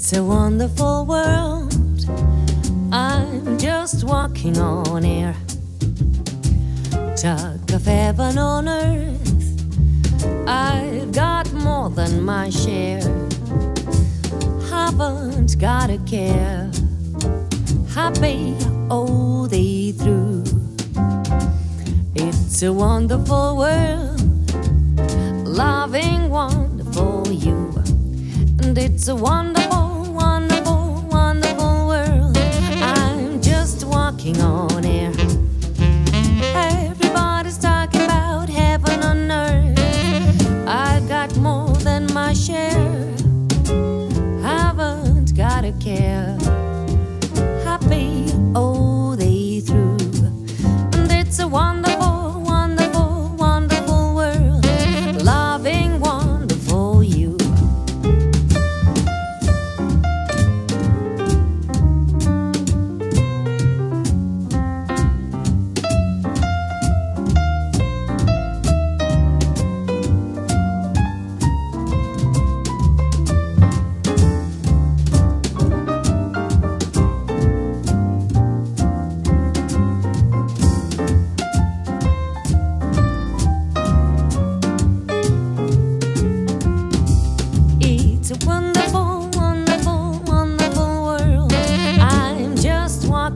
It's a wonderful world. I'm just walking on air. Talk of heaven on earth. I've got more than my share. Haven't got a care. Happy all day through. It's a wonderful world. Loving wonderful you. And it's a wonderful, on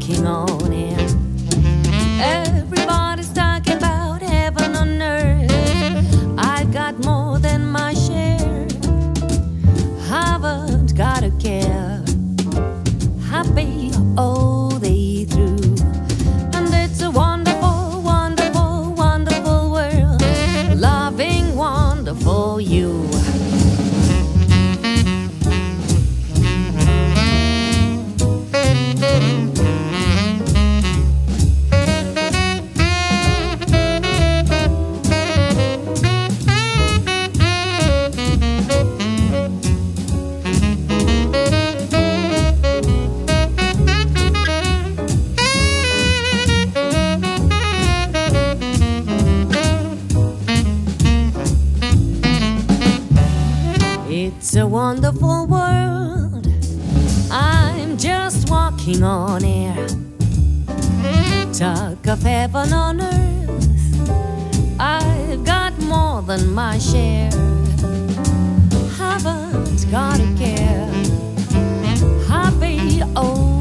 walking on It's a wonderful world. I'm just walking on air. Talk of heaven on earth. I've got more than my share. Haven't got a care. Happy day